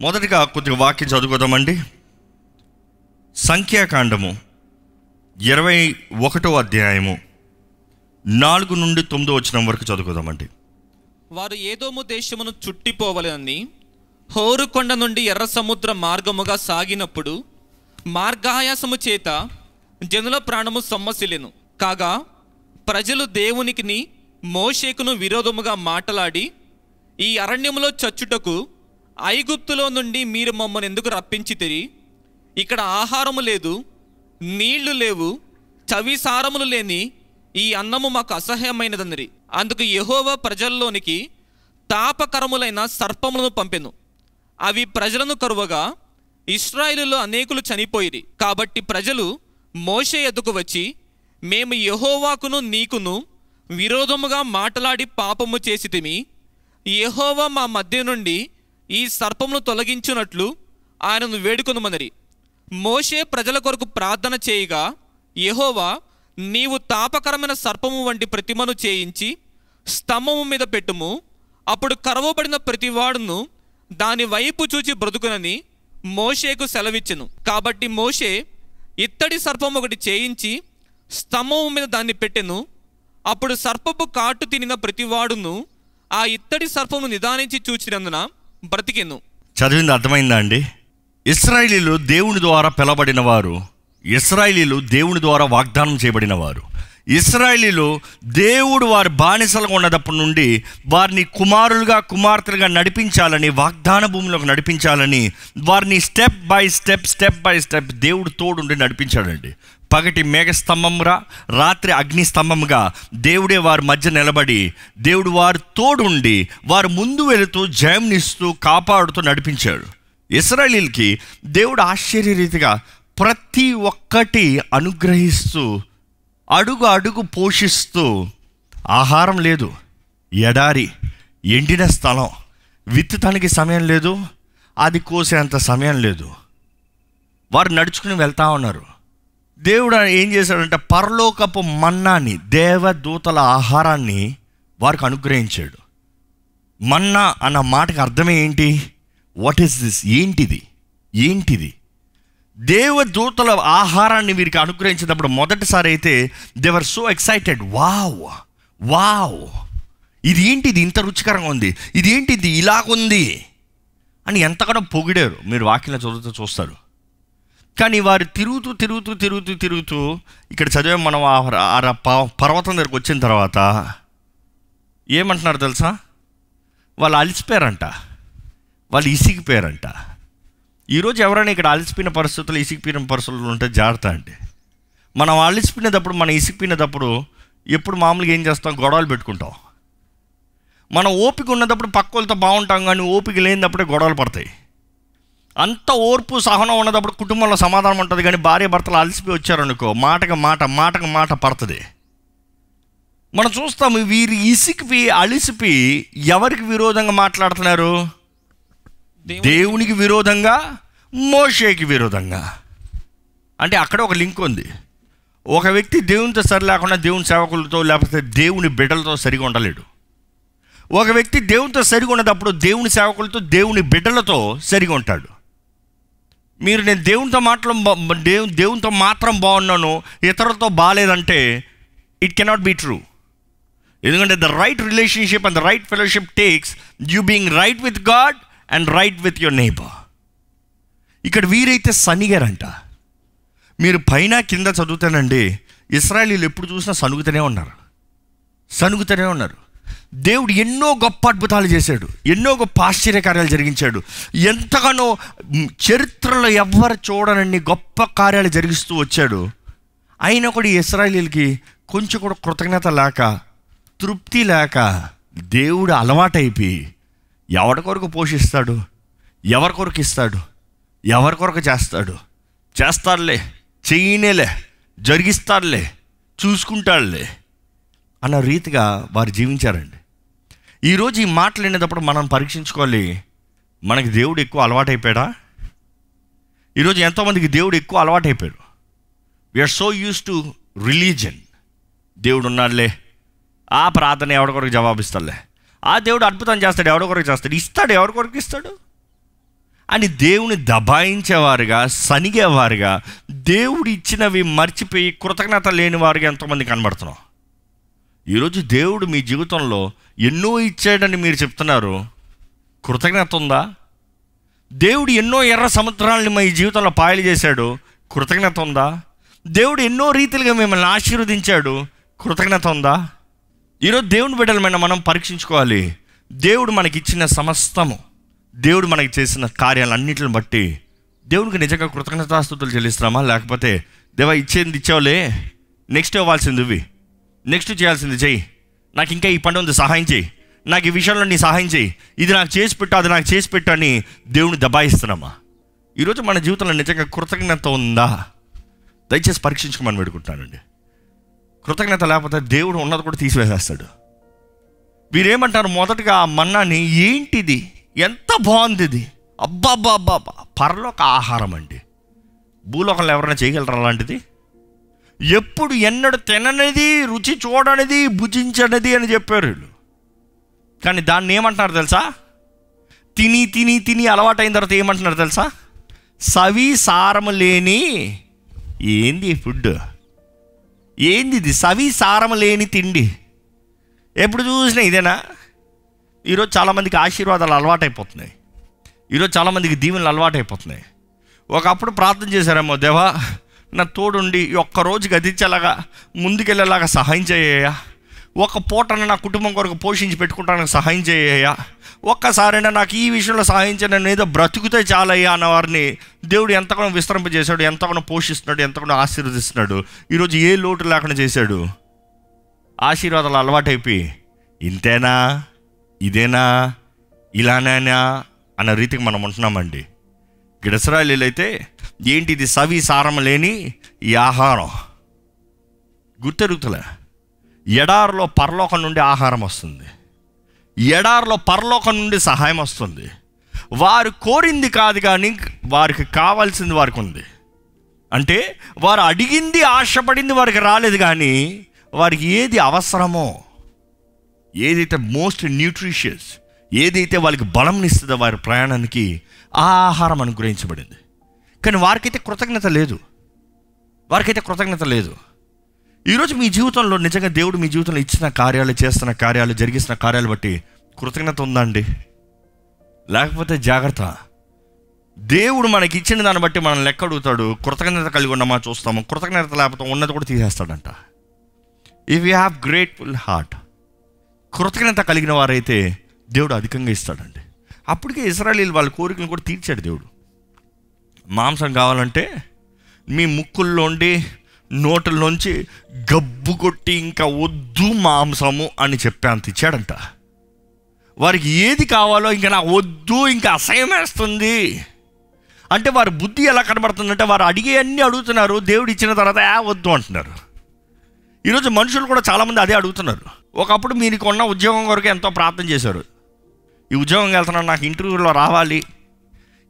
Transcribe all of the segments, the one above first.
మొదటిగా కొద్దిగా వాక్యం చదువుకోదామండి. సంఖ్యాకాండము ఇరవై ఒకటో అధ్యాయము నాలుగు నుండి తొమ్మిదో వచ్చిన వరకు చదువుకోదామండి. వారు ఏదోము దేశమును చుట్టిపోవాలని హోరుకొండ నుండి ఎర్ర సముద్ర మార్గముగా సాగినప్పుడు మార్గాయాసము చేత జనుల ప్రాణము సొమ్మసిలెను కాగా ప్రజలు దేవునికిని మోషేకును విరోధముగా మాటలాడి ఈ అరణ్యములో చచ్చుటకు ఐగుప్తులో నుండి మీరు మమ్మల్ని ఎందుకు రప్పించితిరి ఇక్కడ ఆహారము లేదు నీళ్ళు లేవు చవిసారములు లేని ఈ అన్నము మాకు అసహ్యమైనదన్నది అందుకు యహోవ ప్రజల్లోనికి తాపకరములైన సర్పములను పంపెను. అవి ప్రజలను కరువగా ఇస్రాయిలులో అనేకులు చనిపోయిరి. కాబట్టి ప్రజలు మోషే ఎదుకు వచ్చి మేము యహోవాకును నీకును విరోధముగా మాటలాడి పాపము చేసితిమి యెహోవా మా మధ్య నుండి ఈ సర్పమును తొలగించునట్లు ఆయనను వేడుకొనుమనరి. మోషే ప్రజల కొరకు ప్రార్థన చేయగా యహోవా నీవు తాపకరమైన సర్పము వంటి ప్రతిమను చేయించి స్తంభము మీద పెట్టుము. అప్పుడు కరవబడిన ప్రతివాడును దాని వైపు చూచి బ్రతుకునని మోషేకు సెలవిచ్చెను. కాబట్టి మోషే ఇత్తడి సర్పం ఒకటి చేయించి స్తంభము మీద దాన్ని పెట్టెను. అప్పుడు సర్పపు కాటు తినిన ప్రతివాడును ఆ ఇత్తడి సర్పము నిదానించి చూచినందున బ్రతికెను చదివింది అర్థమైందా అండి? ఇస్రాయిలీలు దేవుని ద్వారా పిలబడిన వారు ఇస్రాయిలీలు దేవుని ద్వారా వాగ్దానం చేయబడిన వారు. ఇస్రాయిలీలు దేవుడు వారి బానిసలుగా ఉన్నదప్పటి నుండి వారిని కుమారులుగా కుమార్తెలుగా నడిపించాలని వాగ్దాన భూమిలోకి నడిపించాలని వారిని step by step step by step దేవుడు తోడుండి నడిపించాడండి. పగటి మేఘస్తంభంగా రాత్రి అగ్నిస్తంభంగా దేవుడే వారి మధ్య నిలబడి దేవుడు వారు తోడుండి వారు ముందు వెళుతూ జయంనిస్తూ కాపాడుతూ నడిపించాడు. ఇస్రాయలీలకి దేవుడు ఆశ్చర్యరీతిగా ప్రతి ఒక్కటి అనుగ్రహిస్తూ అడుగు అడుగు పోషిస్తూ ఆహారం లేదు ఎడారి ఎండిన స్థలం విత్తుతానికి సమయం లేదు అది కోసేంత సమయం లేదు. వారు నడుచుకుని వెళ్తా ఉన్నారు. దేవుడు ఏం చేశాడంటే పరలోకపు మన్నాని దేవదూతల ఆహారాన్ని వారికి అనుగ్రహించాడు. మన్నా అన్న మాటకు అర్థమే ఏంటి? వాట్ ఈస్ దిస్ ఏంటిది? ఏంటిది? దేవదూతల ఆహారాన్ని వీరికి అనుగ్రహించినప్పుడు మొదటిసారి అయితే they were so excited wow wow ఇది ఏంటిది? ఇంత రుచికరంగా ఉంది. ఇది ఏంటిది? ఇలాగుంది. అని ఎంతగానో పొగిడారు. మీరు వాక్యం చదువుతూ చూస్తారు. కానీ వారు తిరుగుతూ తిరుగుతూ తిరుగుతూ తిరుగుతూ ఇక్కడ చదివే మనం ఆ ప- పర్వతం దగ్గరకు వచ్చిన తర్వాత ఏమంటున్నారు తెలుసా? వాళ్ళు అలసిపోయారంట. వాళ్ళు ఇసిగిపోయారంట. ఈరోజు ఎవరైనా ఇక్కడ అలసిపోయిన పరిస్థితులు ఇసిగిపోయిన పరిస్థితులు ఉంటే జాగ్రత్త అండి. మనం అలసిపోయినప్పుడు మనం ఇసిగిపోయినప్పుడు ఎప్పుడు మామూలుగా ఏం చేస్తాం? గొడవలు పెట్టుకుంటాం. మనం ఓపిక ఉన్నప్పుడు పక్క వాళ్ళతో బాగుంటాం కానీ ఓపిక లేనప్పుడే గొడవలు పడతాయి. అంత ఓర్పు సహనం ఉన్నప్పుడు కుటుంబంలో సమాధానం ఉంటుంది కానీ భార్య భర్తలు అలసిపోయి వచ్చారనుకో మాటకు మాట మాటకు మాట పడుతుంది. మనం చూస్తాము వీరు ఇసికిపోయి అలిసిపోయి ఎవరికి విరోధంగా మాట్లాడుతున్నారు? దేవుని- దేవునికి విరోధంగా మోషేకి విరోధంగా. అంటే అక్కడ ఒక లింక్ ఉంది. ఒక వ్యక్తి దేవునితో సరి లేకుండా దేవుని సేవకులతో లేకపోతే దేవుని బిడ్డలతో సరిగా ఉండలేడు. ఒక వ్యక్తి దేవునితో సరిగా ఉన్నప్పుడు దేవుని సేవకులతో దేవుని బిడ్డలతో సరిగా ఉంటాడు. మీరు నేను దేవునితో మాత్రం దేవు దేవునితో మాత్రం బాగున్నాను ఇతరులతో బాగాలేదంటే ఇట్ కెనాట్ బీ ట్రూ ఎందుకంటే the right relationship and the right fellowship takes you being right with God and right with your neighbour ఇక్కడ వీరైతే సనిగారంట. మీరు పైన కింద చదువుతానండి ఇస్రాయలీలు ఎప్పుడు చూసినా సనుగుతూనే ఉన్నారు. సనుగుతూనే ఉన్నారు. దేవుడు ఎన్నో గొప్ప అద్భుతాలు చేశాడు. ఎన్నో గొప్ప ఆశ్చర్యకార్యాలు జరిగించాడు. ఎంతగానో చరిత్రలో ఎవ్వరు చూడనన్ని గొప్ప కార్యాలు జరిగిస్తూ వచ్చాడు. అయినా కూడా ఈ ఇస్రాయలీలకి కొంచెం కూడా కృతజ్ఞత లేక తృప్తి లేక దేవుడు అలవాటైపోయి ఎవరి కొరకు పోషిస్తాడు? ఎవరి కొరకు ఇస్తాడు? ఎవరి కొరకు చేస్తాడు? చేస్తాడులే చేయనేలే జరిగిస్తాడులే చూసుకుంటాడులే అన్న రీతిగా వారు జీవించారండి. ఈరోజు ఈ మాటలు మనం పరీక్షించుకోవాలి. మనకి దేవుడు ఎక్కువ అలవాటైపోయాడా? ఈరోజు ఎంతోమందికి దేవుడు ఎక్కువ అలవాటైపోయాడు. We are so used to religion దేవుడు ఉన్నాడులే. ఆ ప్రార్థన ఎవరి కొరకు జవాబిస్తాడులే? ఆ దేవుడు అద్భుతం చేస్తాడు ఎవరి కొరకు చేస్తాడు? ఇస్తాడు ఎవరి కొరకు ఇస్తాడు? అని దేవుని దబాయించేవారుగా సనిగేవారుగా దేవుడు ఇచ్చినవి మర్చిపోయి కృతజ్ఞత లేని వారుగా ఎంతోమంది కనబడుతున్నాం. ఈరోజు దేవుడు మీ జీవితంలో ఎన్నో ఇచ్చాడని మీరు చెప్తున్నారు. కృతజ్ఞత ఉందా? దేవుడు ఎన్నో ఎర్ర సముద్రాలని మీ జీవితంలో పాయలు చేశాడు. కృతజ్ఞత ఉందా? దేవుడు ఎన్నో రీతిలుగా మిమ్మల్ని ఆశీర్వదించాడు. కృతజ్ఞత ఉందా? ఈరోజు దేవుని బిడ్డలమైన మనం పరీక్షించుకోవాలి. దేవుడు మనకి ఇచ్చిన సమస్తము దేవుడు మనకి చేసిన కార్యాలన్నింటిని బట్టి దేవుడికి నిజంగా కృతజ్ఞతాస్తుతులు చెల్లిస్తున్నామా? లేకపోతే దేవా ఇచ్చేది ఇచ్చావులే? నెక్స్ట్ ఇవ్వాల్సింది ఇవి. నెక్స్ట్ చేయాల్సింది చెయ్యి నాకు ఇంకా ఈ పని ఉంది సహాయం చేయి. నాకు ఈ విషయంలో నీ సహాయం చేయి. ఇది నాకు చేసి పెట్టు అది నాకు చేసి పెట్టు అని దేవుని దబాయిస్తున్నామా? ఈరోజు మన జీవితంలో నిజంగా కృతజ్ఞత ఉందా? దయచేసి పరీక్షించుకోమని పెడుకుంటానండి కృతజ్ఞత లేకపోతే దేవుడు ఉన్నది కూడా తీసివేసేస్తాడు. వీరేమంటారు మొదటగా ఆ మన్నాని ఏంటిది? ఎంత బాగుంది ఇది అబ్బాబ్బాబ్బా పరలోక ఆహారం అండి. భూలోకంలో ఎవరైనా చేయగలరా అలాంటిది? ఎప్పుడు ఎన్నడు తిననిది రుచి చూడనిది భుజించనిది అని చెప్పారు వీళ్ళు. కానీ దాన్ని ఏమంటున్నారు తెలుసా? తిని తిని తిని అలవాటైన తర్వాత ఏమంటున్నారు తెలుసా? సవి సారము లేని ఏంది ఫుడ్? ఏంది ఇది? సవి సారము లేని తిండి. ఎప్పుడు చూసినా ఇదేనా? ఈరోజు చాలామందికి ఆశీర్వాదాలు అలవాటైపోతున్నాయి. ఈరోజు చాలామందికి దీవెనలు అలవాటైపోతున్నాయి. ఒకప్పుడు ప్రార్థన చేశారేమో దేవా నా తోడుండి ఒక్కరోజు ఒక్క ముందుకెళ్ళేలాగా సహాయం చేయ్యా ఒక పూటన నా కుటుంబం కొరకు పోషించి పెట్టుకుంటానికి సహాయం చేయ్యా ఒక్కసారైనా నాకు ఈ విషయంలో సహాయం చేయ నేను ఏదో బ్రతుకుతే చాలయ్యా అన్న వారిని దేవుడు ఎంతగానో విస్తరింపజేశాడు ఎంతగానో పోషిస్తున్నాడు ఎంతగానో ఆశీర్వదిస్తున్నాడు. ఈరోజు ఏ లోటు లేకుండా చేశాడు? ఆశీర్వాదాలు అలవాటైపోయి ఇంతేనా? ఇదేనా? ఇలానేనా? అన్న రీతికి మనం ఉంటున్నామండి. గిడసరాయిలు అయితే ఏంటి ఇది సవి సారం లేని ఈ ఆహారం? గుర్తెరుగుతలే. ఎడారిలో పరలోకం నుండి ఆహారం వస్తుంది. ఎడారిలో పరలోకం నుండి సహాయం వస్తుంది. వారు కోరింది కాదు కానీ వారికి కావాల్సింది వారికి ఉంది. అంటే వారు అడిగింది ఆశపడింది వారికి రాలేదు కానీ వారికి ఏది అవసరమో ఏదైతే మోస్ట్ న్యూట్రిషియస్ ఏదైతే వాళ్ళకి బలంనిస్తుందో వారి ప్రయాణానికి ఆహారం అనుగ్రహించబడింది. కానీ వారికైతే కృతజ్ఞత లేదు. వారికైతే కృతజ్ఞత లేదు. ఈరోజు మీ జీవితంలో నిజంగా దేవుడు మీ జీవితంలో ఇచ్చిన కార్యాలు చేస్తున్న కార్యాలు జరిగిస్తున్న కార్యాలు బట్టి కృతజ్ఞత ఉందండి లేకపోతే జాగ్రత్త. దేవుడు మనకి ఇచ్చిన దాన్ని బట్టి మనం లెక్క అడుగుతాడు. కృతజ్ఞత కలిగి ఉన్నామా చూస్తాము. కృతజ్ఞత లేకపోతే ఉన్నది కూడా తీసేస్తాడంట. If you have grateful heart కృతజ్ఞత కలిగిన వారైతే దేవుడు అధికంగా ఇస్తాడండి. అప్పటికే ఇస్రాయలీలు వాళ్ళ కోరికలను కూడా తీర్చాడు దేవుడు. మాంసం కావాలంటే మీ ముక్కుల్లోండి నోటుల్లోంచి గబ్బు కొట్టి ఇంకా వద్దు మాంసము అని చెప్పేంత ఇచ్చాడంట. వారికి ఏది కావాలో ఇంకా నాకు వద్దు ఇంకా అసహ్యం వేస్తుంది. అంటే వారి బుద్ధి ఎలా కనబడుతుందంటే వారు అడిగే అన్నీ అడుగుతున్నారు దేవుడు ఇచ్చిన తర్వాత "ఆ, వద్దు అంటున్నారు. ఈరోజు మనుషులు కూడా చాలామంది అదే అడుగుతున్నారు. ఒకప్పుడు మీరు కొన్న ఉద్యోగం కొరకు ఎంతో ప్రార్థన చేశారు. ఈ ఉద్యోగం వెళ్తున్నాను నాకు ఇంటర్వ్యూలో రావాలి.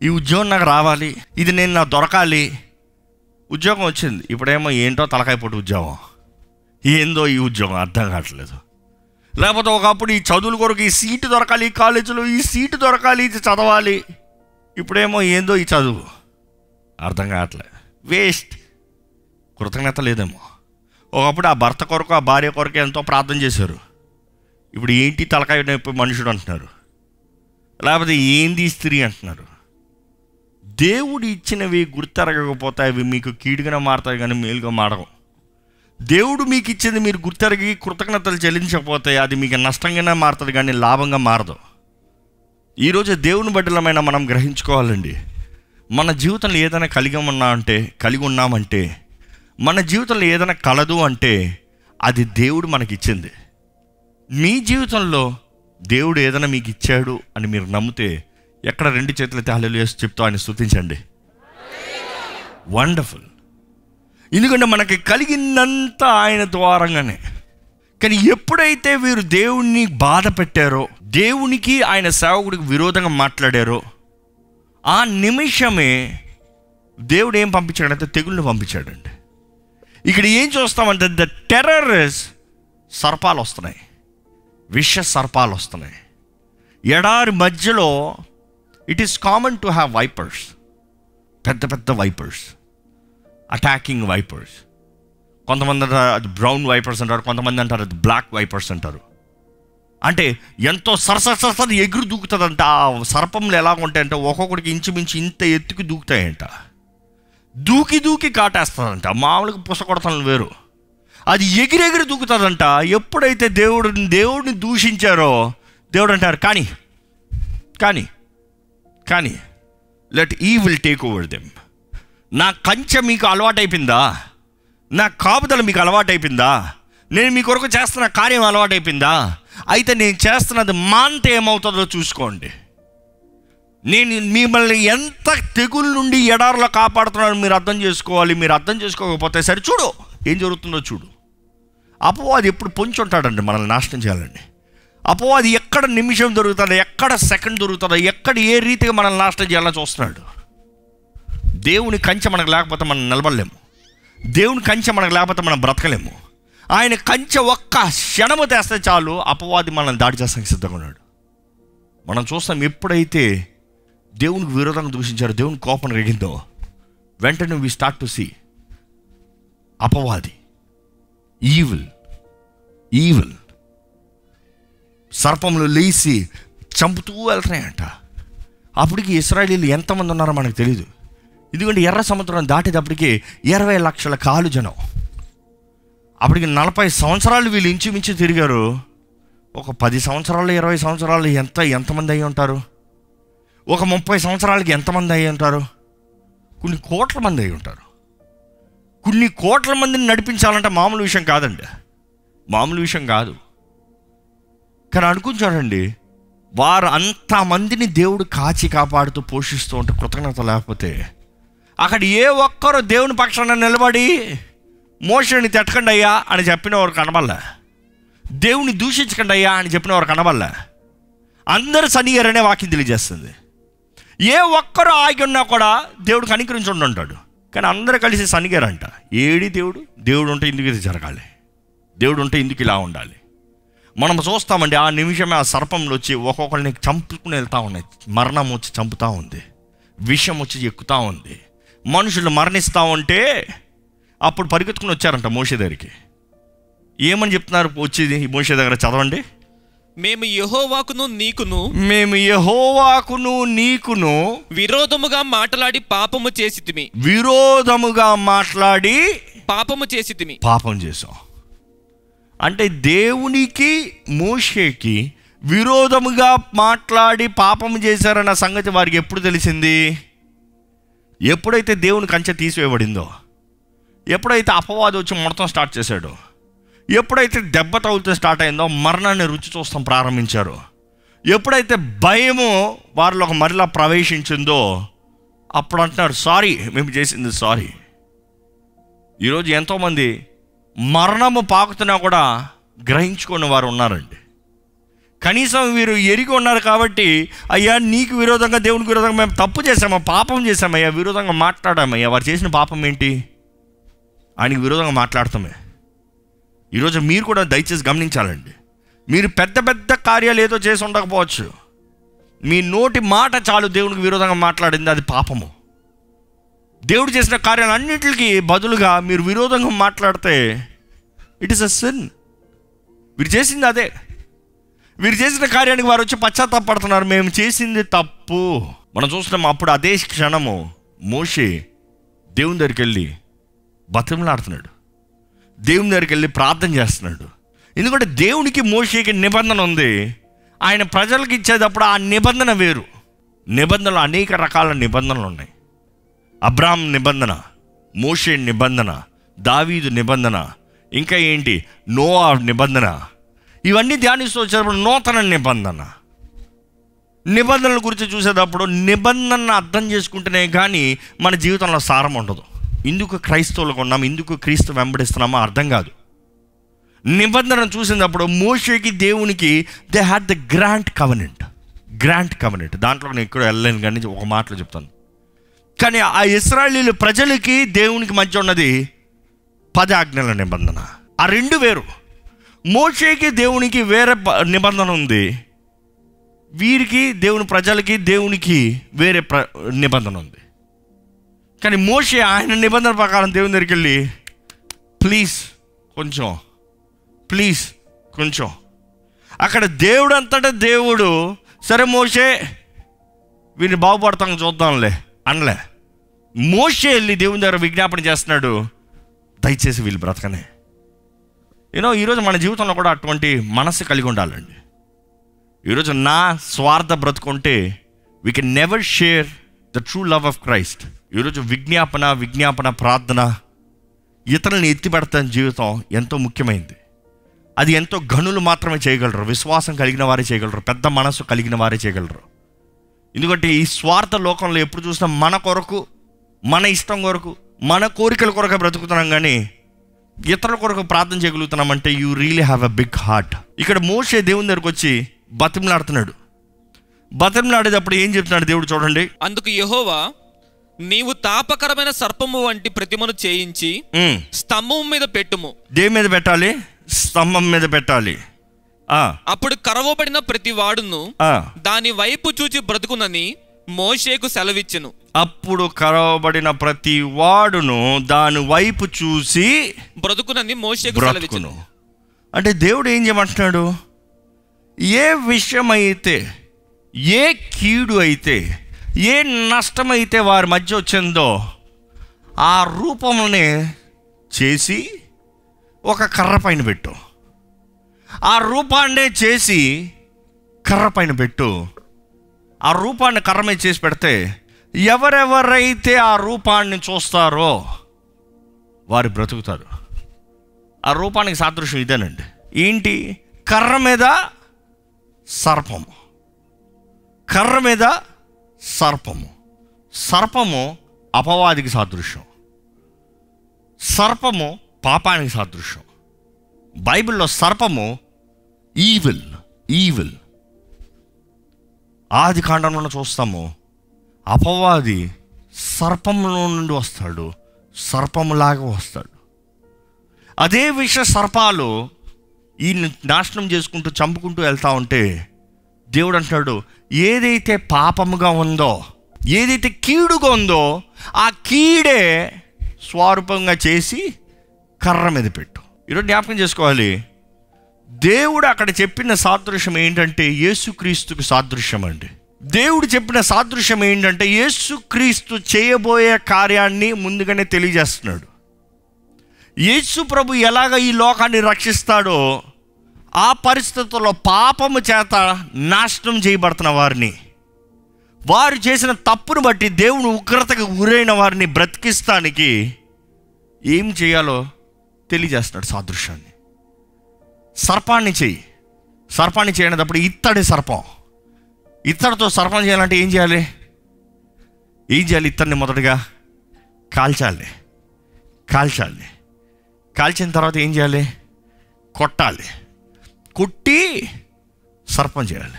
ఈ ఉద్యోగం నాకు రావాలి. ఇది నేను నా దొరకాలి. ఉద్యోగం వచ్చింది. ఇప్పుడేమో ఏంటో తలకాయపోటు ఉద్యోగం. ఏందో ఈ ఉద్యోగం అర్థం కావట్లేదు. లేకపోతే ఒకప్పుడు ఈ చదువుల కొరకు ఈ సీటు దొరకాలి ఈ కాలేజీలో ఈ సీటు దొరకాలి ఇది చదవాలి. ఇప్పుడేమో ఏందో ఈ చదువు. అర్థం కావట్లేదు వేస్ట్. కృతజ్ఞత లేదేమో. ఒకప్పుడు ఆ భర్త కొరకు ఆ భార్య కొరకు ఎంతో ప్రార్థన చేశారు. ఇప్పుడు ఏంటి తలకాయ నొప్పి మనుషుడు అంటున్నారు. లేకపోతే ఏంది స్త్రీ అంటున్నారు? దేవుడు ఇచ్చినవి గుర్తెరగకపోతే అవి మీకు కీడుగానే మారుతాయి కానీ మేలుగా మారవు. దేవుడు మీకు ఇచ్చింది మీరు గుర్తెరగి కృతజ్ఞతలు చెల్లించకపోతే అది మీకు నష్టంగానే మారుతుంది కానీ లాభంగా మారదు. ఈరోజు దేవుని బిడ్డలమైన మనం గ్రహించుకోవాలండి. మన జీవితంలో ఏదైనా కలిగి ఉన్నా అంటే కలిగి ఉన్నామంటే మన జీవితంలో ఏదైనా కలదు అంటే అది దేవుడు మనకి ఇచ్చింది మీ జీవితంలో దేవుడు ఏదైనా మీకు ఇచ్చాడు అని మీరు నమ్మితే ఎక్కడ రెండు చేతులు తాళలు వేసి చెప్తూ ఆయన స్థుతించండి వండర్ఫుల్ ఎందుకంటే మనకి కలిగినంత ఆయన ద్వారంగానే. కానీ ఎప్పుడైతే వీరు దేవుణ్ణి బాధ పెట్టారో దేవునికి ఆయన సేవకుడికి విరోధంగా మాట్లాడారో ఆ నిమిషమే దేవుడు ఏం పంపించాడంటే తెగుళ్ళు పంపించాడండి. ఇక్కడ ఏం చూస్తామంటే ద టెర్రరిస్ సర్పాలు వస్తున్నాయి. విష సర్పాలు వస్తున్నాయి ఎడారి మధ్యలో it is common to have vipers పెద్ద పెద్ద వైపర్స్ అటాకింగ్ వైపర్స్ కొంతమంది అంటారు అది బ్రౌన్ వైపర్స్ అంటారు కొంతమంది అంటారు అది బ్లాక్ వైపర్స్ అంటారు. అంటే ఎంతో సరసర సరసర ఎగురు దూకుతుందంట ఆ సర్పంలు ఎలా ఉంటాయంటే ఒక్కొక్కడికి ఇంచుమించు ఇంత ఎత్తుకి దూకుతాయంట. దూకి దూకి కాటేస్తుందంట మామూలుగా పుసకొడతలు వేరు. అది ఎగిరెగిరి దూకుతుందంట. ఎప్పుడైతే దేవుడిని దేవుడిని దూషించారో దేవుడు అంటారు కానీ కానీ కానీ లెట్ ఈ విల్ టేక్ ఓవర్ దెమ్ నా కంచె మీకు అలవాటైపోయిందా? నా కాపుదల మీకు అలవాటైపోయిందా? నేను మీ కొరకు చేస్తున్న కార్యం అలవాటైపోయిందా? అయితే నేను చేస్తున్నది మాంతే ఏమవుతుందో చూసుకోండి. నేను మిమ్మల్ని ఎంత తెగుళ్ళ నుండి ఎడారిలో కాపాడుతున్నాను మీరు అర్థం చేసుకోవాలి. మీరు అర్థం చేసుకోకపోతే సరే చూడు. ఏం జరుగుతుందో చూడు. అపవాది ఎప్పుడు పొంచి ఉంటాడండి మనల్ని నాశనం చేయాలండి అపవాది ఎక్కడ నిమిషం దొరుకుతుందో ఎక్కడ సెకండ్ దొరుకుతుందో ఎక్కడ ఏ రీతిగా మనల్ని నాశనం చేయాలని చూస్తున్నాడు. దేవుని కంచె మనకు లేకపోతే మనం నిలబడలేము. దేవుని కంచె మనకు లేకపోతే మనం బ్రతకలేము. ఆయన కంచె ఒక్క క్షణము తెస్తే చాలు అపవాది మనల్ని దాడి చేస్తానికి సిద్ధంగా ఉన్నాడు. మనం చూస్తాం ఎప్పుడైతే దేవునికి విరోధంగా దూషించారో దేవుని కోపం రేగిందో వెంటనే వి స్టార్ట్ టు సీ అపవాది. ఈవిల్ ఈవిల్ సర్పములు లేచి చంపుతూ వెళ్తున్నాయంట. అప్పటికి ఇస్రాయలీలు ఎంతమంది ఉన్నారో మనకు తెలియదు ఎందుకంటే ఎర్ర సముద్రం దాటేటప్పటికి ఇరవై లక్షల కాలు జనం అప్పటికి నలభై సంవత్సరాలు వీళ్ళు ఇంచుమించు తిరిగారు. ఒక పది సంవత్సరాలు ఇరవై సంవత్సరాలు ఎంత ఎంతమంది అయ్యి ఉంటారు? ఒక ముప్పై సంవత్సరాలకి ఎంతమంది అయ్యి ఉంటారు? కొన్ని కోట్ల మంది అయి ఉంటారు. కొన్ని కోట్ల మందిని నడిపించాలంటే మామూలు విషయం కాదండి. మామూలు విషయం కాదు. కానీ అనుకుంటాడండి వారు అంతమందిని దేవుడు కాచి కాపాడుతూ పోషిస్తూ ఉంటే కృతజ్ఞత లేకపోతే అక్కడ ఏ ఒక్కరు దేవుని పక్షాన నిలబడి మోషని తిట్టకండి అయ్యా అని చెప్పిన వారు కనబల్ల దేవుని దూషించకండి అయ్యా అని చెప్పిన వారు కనబల్ల అందరు సనియరనే వాక్యం తెలియజేస్తుంది. ఏ ఒక్కరు ఆగి ఉన్నా కూడా దేవుడు కనికరించి ఉండి ఉంటాడు కానీ అందరూ కలిసి సనిగారంట. ఏడి దేవుడు? దేవుడు ఉంటే ఇందుకు ఇది జరగాలి. దేవుడు ఉంటే ఇందుకు ఇలా ఉండాలి. మనం చూస్తామండి ఆ నిమిషమే ఆ సర్పంలో వచ్చి ఒక్కొక్కరిని చంపుకుని వెళ్తూ ఉన్నాయి. మరణం వచ్చి చంపుతూ ఉంది. విషం వచ్చి ఎక్కుతూ ఉంది. మనుషులు మరణిస్తూ ఉంటే అప్పుడు పరిగెత్తుకుని వచ్చారంట మోషే దగ్గరికి. ఏమని చెప్తున్నారు వచ్చేది? మోషే దగ్గర చదవండి. మేము యెహోవాకును నీకును మేము యహోవాకును నీకును విరోధముగా మాట్లాడి పాపము చేసితిమి. విరోధముగా మాట్లాడి పాపము చేసితిమి. పాపం చేసాం అంటే దేవునికి మోషేకి విరోధముగా మాట్లాడి పాపం చేశారన్న సంగతి వారికి ఎప్పుడు తెలిసింది? ఎప్పుడైతే దేవుని కంచె తీసివేయబడిందో ఎప్పుడైతే అపవాదం వచ్చి మొత్తం స్టార్ట్ చేశాడో ఎప్పుడైతే దెబ్బ తగులుతూ స్టార్ట్ అయిందో మరణాన్ని రుచి చూస్తాం ప్రారంభించారు. ఎప్పుడైతే భయము వారిలో ఒక మరిలా ప్రవేశించిందో అప్పుడు అంటున్నారు సారీ మేము చేసింది సారీ. ఈరోజు ఎంతోమంది మరణము పాకుతున్నా కూడా గ్రహించుకున్న వారు ఉన్నారండి. కనీసం వీరు ఎరిగి ఉన్నారు కాబట్టి అయ్యా నీకు విరోధంగా దేవునికి విరోధంగా మేము తప్పు చేసామా పాపం చేసామయ్యా విరోధంగా మాట్లాడామయ్యా వారు చేసిన పాపం ఏంటి? ఆయనకి విరోధంగా మాట్లాడతామే. ఈరోజు మీరు కూడా దయచేసి గమనించాలండి. మీరు పెద్ద పెద్ద కార్యాలు ఏదో చేసి ఉండకపోవచ్చు. మీ నోటి మాట చాలు దేవునికి విరోధంగా మాట్లాడింది అది పాపము. దేవుడు చేసిన కార్యాలన్నింటికి బదులుగా మీరు విరోధంగా మాట్లాడితే ఇట్ ఇస్ అ సిన్ వీరు చేసింది అదే. వీరు చేసిన కార్యానికి వారు వచ్చి పశ్చాత్తాపడుతున్నారు మేము చేసింది తప్పు. మనం చూస్తున్నాం అప్పుడు అదే క్షణము మోషే దేవుని దగ్గరికి వెళ్ళి బతిమలాడుతున్నాడు. దేవుని దగ్గరికి వెళ్ళి ప్రార్థన చేస్తున్నాడు. ఎందుకంటే దేవునికి మోషేకి నిబంధన ఉంది. ఆయన ప్రజలకు ఇచ్చేటప్పుడు ఆ నిబంధన వేరు. నిబంధనలు అనేక రకాల నిబంధనలు ఉన్నాయి. అబ్రామ్ నిబంధన మోషే నిబంధన దావీదు నిబంధన ఇంకా ఏంటి? నోవా నిబంధన. ఇవన్నీ ధ్యానిస్తూ వచ్చేటప్పుడు నూతన నిబంధన. నిబంధనల గురించి చూసేటప్పుడు నిబంధనను అర్థం చేసుకుంటేనే కానీ మన జీవితంలో సారం ఉండదు. ఇందుకు క్రైస్తవులకు ఉన్నాం ఇందుకు క్రీస్తు వెంబడిస్తున్నామో అర్థం కాదు. నిబంధన చూసినప్పుడు మోషేకి దేవునికి they had the grant covenant grant covenant దాంట్లో నేను ఎక్కడ వెళ్ళలేను కానీ ఒక మాటలో చెప్తాను. కానీ ఆ ఇస్రాయలీలు ప్రజలకి దేవునికి మధ్య ఉన్నది పది ఆజ్ఞల నిబంధన. ఆ రెండు వేరు. మోషేకి దేవునికి వేరే ప- నిబంధన ఉంది. వీరికి దేవుని ప్రజలకి దేవునికి వేరే ప్ర నిబంధన ఉంది. కానీ మోషే ఆయన నిబంధన ప్రకారం దేవుని దగ్గరికి వెళ్ళి ప్లీజ్ కొంచెం. ప్లీజ్ కొంచెం. అక్కడ దేవుడు అంతటా దేవుడు సరే మోషే వీరిని బాగుపడతాం చూద్దాంలే. అనలే. మోషే వెళ్ళి దేవుని దగ్గర విజ్ఞాపన చేస్తున్నాడు దయచేసి వీళ్ళు బ్రతకనే. యూనో ఈరోజు మన జీవితంలో కూడా అటువంటి మనసు కలిగి ఉండాలండి. ఈరోజు నా స్వార్థ బ్రతుకుంటే we can never share the true love of Christ ఈరోజు విజ్ఞాపన విజ్ఞాపన ప్రార్థన ఇతరులను ఎత్తిపెడతాని జీవితం ఎంతో ముఖ్యమైనది అది ఎంతో గనులు మాత్రమే చేయగలరు విశ్వాసం కలిగిన వారే చేయగలరు పెద్ద మనసు కలిగిన వారే చేయగలరు. ఎందుకంటే ఈ స్వార్థ లోకంలో ఎప్పుడు చూసినా మన కొరకు మన ఇష్టం కొరకు మన కోరికల కొరకు బ్రతుకుతున్నాం కానీ ఇతరుల కొరకు ప్రార్థన చేయగలుగుతున్నామంటే you really have a big heart ఇక్కడ మోసే దేవుని దగ్గరకు వచ్చి బతిమలాడుతున్నాడు. బతిమలాడేటప్పుడు ఏం చెప్తున్నాడు దేవుడు చూడండి. అందుకు యహోవా నీవు తాపకరమైన సర్పము వంటి ప్రతిమను చేయించి స్తంభం మీద పెట్టుము. దేని మీద పెట్టాలి? స్తంభం మీద పెట్టాలి. ఆ, అప్పుడు కరవబడిన ప్రతి వాడును. దాని వైపు చూచి బ్రతుకునని మోషేకు సెలవిచ్చెను. అప్పుడు కరవబడిన ప్రతి వాడును దాని వైపు చూసి బ్రతుకునని మోషేకు సెలవిచ్చెను. అంటే దేవుడు ఏం చేయమంటున్నాడు? ఏ విషయమైతే ఏ కీడు అయితే ఏ నష్టమైతే వారి మధ్య వచ్చిందో ఆ రూపమునే చేసి ఒక కర్ర పైన పెట్టు. ఆ రూపాన్నే చేసి కర్ర పైన పెట్టు. ఆ రూపాన్ని కర్ర మీద చేసి పెడితే ఎవరెవరైతే ఆ రూపాన్ని చూస్తారో వారు బ్రతుకుతారు. ఆ రూపానికి సాదృశ్యం ఇదేనండి. ఏంటి? కర్ర మీద సర్పము. కర్ర మీద సర్పము. సర్పము అపవాదికి సాదృశ్యం. సర్పము పాపానికి సాదృశ్యం. బైబిల్లో సర్పము ఈవిల్ ఈవిల్. ఆది కాండంలో చూస్తాము అపవాది సర్పంలో నుండి వస్తాడు సర్పములాగా వస్తాడు. అదే విష సర్పాలు ఈ నాశనం చేసుకుంటూ చంపుకుంటూ వెళ్తా ఉంటే దేవుడు అంటున్నాడు ఏదైతే పాపముగా ఉందో ఏదైతే కీడుగా ఉందో ఆ కీడే స్వరూపంగా చేసి కర్ర మీద పెట్టు. ఈరోజు జ్ఞాపకం చేసుకోవాలి. దేవుడు అక్కడ చెప్పిన సాదృశ్యం ఏంటంటే యేసుక్రీస్తుకు సాదృశ్యం అండి దేవుడు చెప్పిన సాదృశ్యం ఏంటంటే యేసుక్రీస్తు చేయబోయే కార్యాన్ని ముందుగానే తెలియజేస్తున్నాడు. యేసు ప్రభు ఎలాగ ఈ లోకాన్ని రక్షిస్తాడో ఆ పరిస్థితుల్లో పాపము చేత నాశనం చేయబడుతున్న వారిని. వారు చేసిన తప్పును బట్టి దేవుని ఉగ్రతకు గురైన వారిని బ్రతికిస్తానికి ఏం చేయాలో తెలియజేస్తున్నాడు సాదృశ్యాన్ని. సర్పాన్ని చెయ్యి సర్పాన్ని చేయనప్పుడు ఇత్తడి సర్పం. ఇత్తడితో సర్పం చేయాలంటే ఏం చేయాలి? ఏం చేయాలి ఇత్తడిని మొదటగా? కాల్చాలి. కాల్చాలి. కాల్చిన తర్వాత ఏం చేయాలి? కొట్టాలి. కుట్టి సర్పం చేయాలి.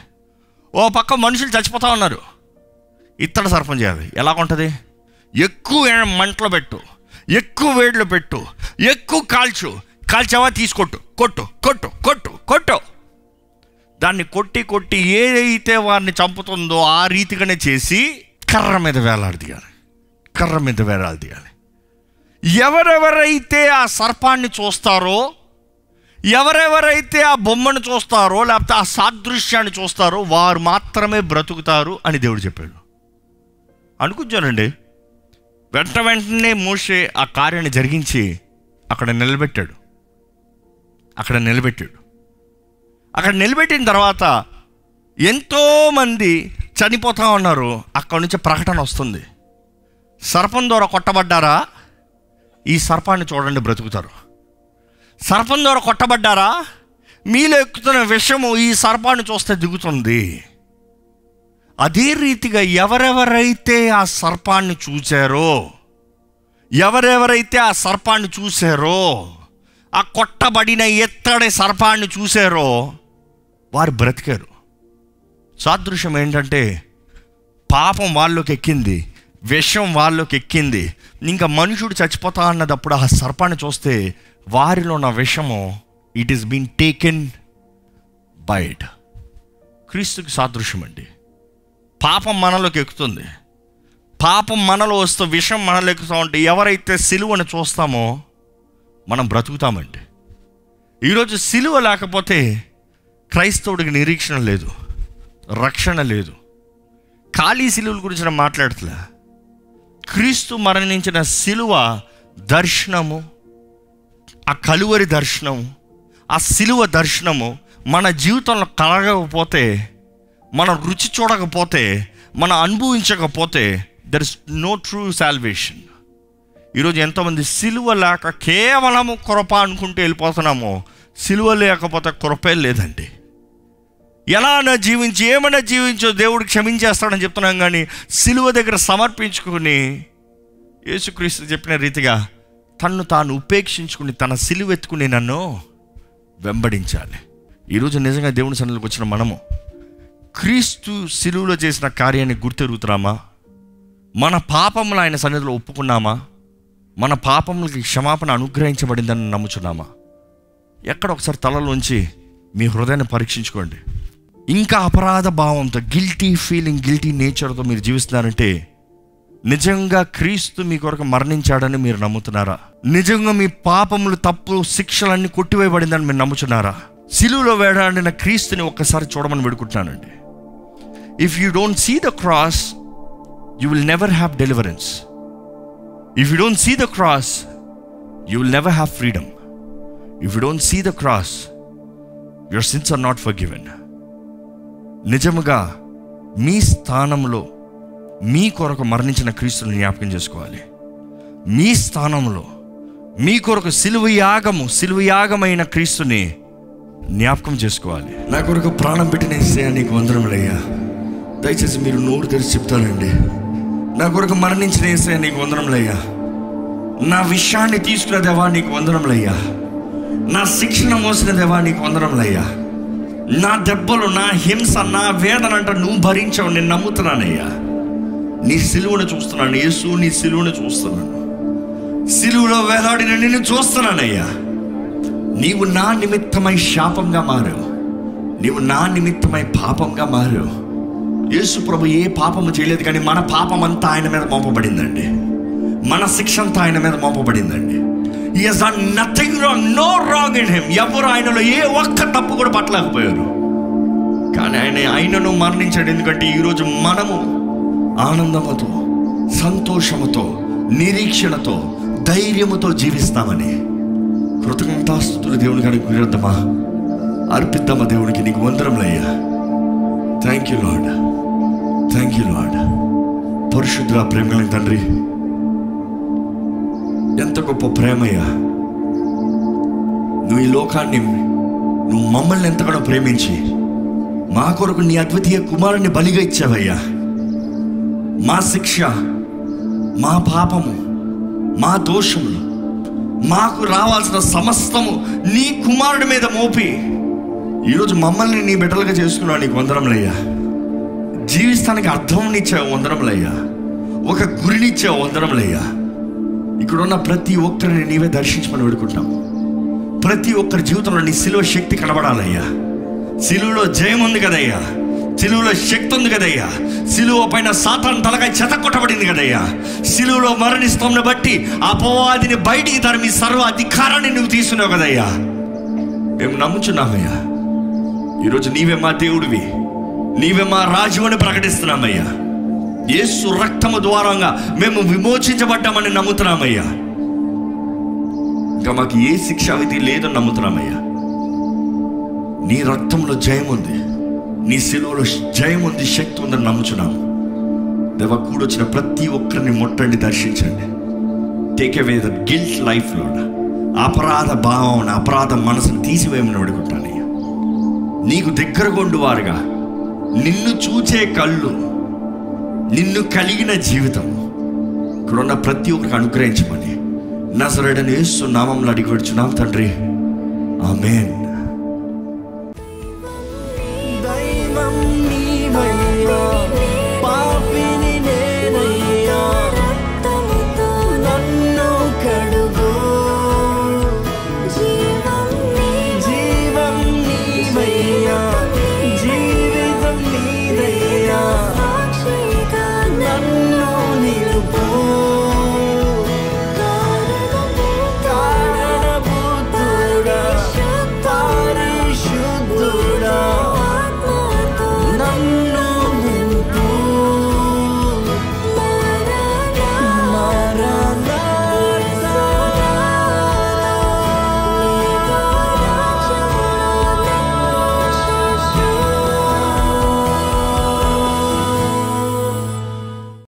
ఓ పక్క మనుషులు చచ్చిపోతా ఉన్నారు. ఇత్తడి సర్పం చేయాలి. ఎలా ఉంటుంది ఎక్కువ మంటలో పెట్టు ఎక్కువ వేడిలో పెట్టు ఎక్కువ కాల్చు కాల్చావా తీసుకొట్టు కొట్టు కొట్టు కొట్టు కొట్టు. దాన్ని కొట్టి కొట్టి ఏదైతే వారిని చంపుతుందో ఆ రీతిగానే చేసి కర్ర మీద వేలాడదీయాలి కర్ర మీద వేలాడదీయాలి ఎవరెవరైతే ఆ సర్పాన్ని చూస్తారో ఎవరెవరైతే ఆ బొమ్మను చూస్తారో లేకపోతే ఆ సాదృశ్యాన్ని చూస్తారో వారు మాత్రమే బ్రతుకుతారు అని దేవుడు చెప్పాడు. అనుకుంటానండి వెంట వెంటనే మోసే ఆ కార్యాన్ని జరిగించి అక్కడ నిలబెట్టాడు. అక్కడ నిలబెట్టాడు. అక్కడ నిలబెట్టిన తర్వాత ఎంతోమంది చనిపోతా ఉన్నారు. అక్కడ నుంచి ప్రకటన వస్తుంది. సర్పం ద్వారా కొట్టబడ్డారా? ఈ సర్పాన్ని చూడండి బ్రతుకుతారు. సర్పం ద్వారా కొట్టబడ్డారా? మీలో ఎక్కుతున్న విషము ఈ సర్పాన్ని చూస్తే దిగుతుంది. అదే రీతిగా ఎవరెవరైతే ఆ సర్పాన్ని చూశారో ఎవరెవరైతే ఆ సర్పాన్ని చూశారో ఆ కొట్టబడిన ఎత్తడి సర్పాన్ని చూశారో వారు బ్రతికారు. సాదృశ్యం ఏంటంటే పాపం వాళ్ళకి ఎక్కింది విషం వాళ్ళకి ఎక్కింది ఇంకా మనుషుడు చచ్చిపోతా అన్నదప్పుడు ఆ సర్పాన్ని చూస్తే వారిలో ఉన్న విషము it is been taken bite క్రీస్తుకి సాదృశ్యం అండి పాపం మనలోకి ఎక్కుతుంది. పాపం మనలో వస్తూ విషం మనలో ఎక్కుతూ ఉంటే ఎవరైతే సిలువను చూస్తామో మనం బ్రతుకుతామండి. ఈరోజు సిలువ లేకపోతే క్రైస్తవుడికి నిరీక్షణ లేదు రక్షణ లేదు. ఖాళీ సిలువల గురించి నేను మాట్లాడట్లే. క్రీస్తు మరణించిన సిలువ దర్శనము ఆ కలువరి దర్శనం ఆ సిలువ దర్శనము మన జీవితంలో కలగకపోతే మనం రుచి చూడకపోతే మనం అనుభవించకపోతే there is no true salvation ఈరోజు ఎంతమంది సిలువ లేక కేవలము కృప అనుకుంటూ వెళ్ళిపోతున్నామో సిలువ లేకపోతే కృపే లేదండి. ఎలానా జీవించి ఏమైనా జీవించో దేవుడు క్షమించేస్తాడని చెప్తున్నాం కానీ సిలువ దగ్గర సమర్పించుకుని యేసుక్రీస్తు చెప్పిన రీతిగా తన్ను తాను ఉపేక్షించుకుని తన సిలువెత్తుకుని నన్ను వెంబడించాలి. ఈరోజు నిజంగా దేవుని సన్నిధికి వచ్చిన మనము క్రీస్తు సిలువలో చేసిన కార్యాన్ని గుర్తెరుగుతున్నామా? మన పాపములు ఆయన సన్నిధిలో ఒప్పుకున్నామా? మన పాపములకి క్షమాపణ అనుగ్రహించబడిందని నమ్ముచున్నామా? ఎక్కడ ఒకసారి తలలోంచి మీ హృదయాన్ని పరీక్షించుకోండి. ఇంకా అపరాధ భావంతో గిల్టీ ఫీలింగ్ గిల్టీ నేచర్తో మీరు జీవిస్తున్నారంటే నిజంగా క్రీస్తు మీ కొరకు మరణించాడని మీరు నమ్ముతున్నారా? నిజంగా మీ పాపములు తప్పు శిక్షలన్నీ కొట్టివేయబడిందని మీరు నమ్ముతున్నారా సిలువలో వేడాడిన క్రీస్తుని ఒక్కసారి చూడమని వేడుకుంటున్నానండి. If you don't see the cross you will never have deliverance if you don't see the cross you will never have freedom if you don't see the cross your sins are not forgiven నిజముగా మీ స్థానంలో మీ కొరకు మరణించిన క్రీస్తుని జ్ఞాపకం చేసుకోవాలి. మీ స్థానంలో మీ కొరకు సిలువ యాగము సిలువ యాగమైన క్రీస్తుని జ్ఞాపకం చేసుకోవాలి. నా కొరకు ప్రాణం పెట్టిన ఇస్తే నీకు వందనములయ్యా దయచేసి మీరు నోరు తెరిచి చెప్తానండి. నా కొరకు మరణించిన ఇస్తే నీకు వందనములయ్యా నా విషయాన్ని తీసుకున్న దేవా నీకు వందనములయ్యా నా శిక్షణ మోసిన దేవా నీకు వందనములయ్యా నా దెబ్బలు నా హింస నా వేదన అంట నువ్వు భరించావు నేను నమ్ముతున్నానయ్యా. నీ సిలువను చూస్తున్నాను. యేసు నీ సిలువను చూస్తున్నాను. సిలువలో వేలాడిన నిన్ను చూస్తున్నానయ్యా. నీవు నా నిమిత్తమై శాపంగా మారావు. నీవు నా నిమిత్తమై పాపంగా మారావు. యేసు ప్రభు ఏ పాపము చేయలేదు కానీ మన పాపం అంతా ఆయన మీద మోపబడిందండి. మన శిక్ష అంతా ఆయన మీద మోపబడిందండి. Is done nothing wrong no wrong in him ఎవరు ఆయనలో ఏ ఒక్క తప్పు కూడా పట్టలేకపోయారు. కానీ ఆయన ఆయనను మరణించాడు. ఎందుకంటే ఈరోజు మనము ఆనందముతో సంతోషముతో నిరీక్షణతో ధైర్యముతో జీవిస్తామని. కృతజ్ఞతాస్తుతులు దేవుని గారికి విరుద్ధమా అర్పిద్దామా దేవునికి? నీకు వందరంలయ్యా thank you Lord thank you Lord పరిశుద్ధుల ప్రేమ తండ్రి ఎంత గొప్ప ప్రేమయ్యా. నువ్వు ఈ లోకాన్ని నువ్వు మమ్మల్ని ఎంతగానో ప్రేమించి మా కొరకు నీ అద్వితీయ కుమారుని బలిగా ఇచ్చావయ్యా. మా శిక్ష మా పాపము మా దోషములు మాకు రావాల్సిన సమస్తము నీ కుమారుడి మీద మోపి ఈరోజు మమ్మల్ని నీ బిడ్డలుగా చేసుకున్నావు నీకు వందరంలయ్యా జీవిస్తానికి అర్థం ఇచ్చావు వందరంలయ్యా ఒక గురినిచ్చావు వందరంలయ్యా ఇక్కడున్న ప్రతి ఒక్కరిని నీవే దర్శించమని వేడుకుంటున్నాం. ప్రతి ఒక్కరి జీవితంలో నీ శిలువ శక్తి కనబడాలయ్యా. సిలువలో జయం ఉంది కదయ్యా. సిలువలో శక్తి ఉంది కదయ్యా. సిలువ పైన సాతాన్ తలకాయ చెత కొట్టబడింది కదయ్యా. సిలువలో మరణిస్తాంని బట్టి అపవాదిని బయటికి తరిమి సర్వ అధికారాన్ని నువ్వు తీసుకున్నావు కదయ్యా. మేము నమ్ముచున్నామయ్యా. ఈరోజు నీవే మా దేవుడివి. నీవే మా రాజు అని ప్రకటిస్తున్నామయ్యా. యేసు రక్తము ద్వారంగా మేము విమోచించబడ్డామని నమ్ముతున్నామయ్యా. ఇంకా మాకు ఏ శిక్షా విధి లేదని నమ్ముతున్నామయ్యా. నీ రక్తంలో జయం ఉంది నీ శిలువలో జయం ఉంది శక్తి ఉందని నమ్ముచున్నాము దేవ కూడొచ్చిన ప్రతి ఒక్కరిని ముట్టండి దర్శించండి. టేక్ అవే ద గిల్ట్ లైఫ్లో అపరాధ భావం అపరాధ మనసును తీసివేయమని అడుగుతానయ్యా నీకు దగ్గర వారుగా. నిన్ను చూచే కళ్ళు నిన్ను కలిగిన జీవితం. ఇక్కడున్న ప్రతి ఒక్కరికి అనుగ్రహించమని. నజరడని యేసు నామంలో అడిగి వచ్చున్నాం తండ్రి. ఆమెన్.